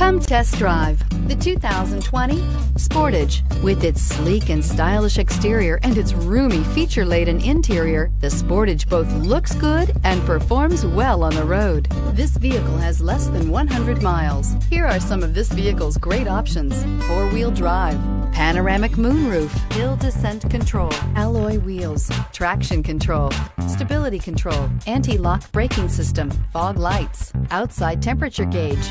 Come test drive the 2020 Sportage. With its sleek and stylish exterior and its roomy feature-laden interior, the Sportage both looks good and performs well on the road. This vehicle has less than 100 miles. Here are some of this vehicle's great options. Four-wheel drive, panoramic moonroof, hill descent control, alloy wheels, traction control, stability control, anti-lock braking system, fog lights, outside temperature gauge,